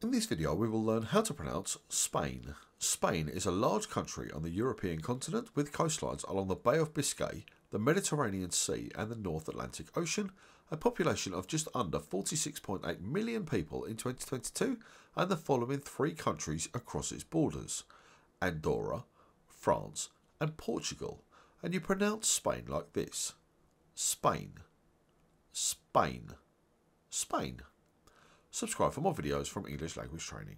In this video we will learn how to pronounce Spain. Spain is a large country on the European continent with coastlines along the Bay of Biscay, the Mediterranean Sea and the North Atlantic Ocean, a population of just under 46.8 million people in 2022 and the following three countries across its borders. Andorra, France and Portugal and you pronounce Spain like this. Spain. Spain. Spain. Subscribe for more videos from English Language Training.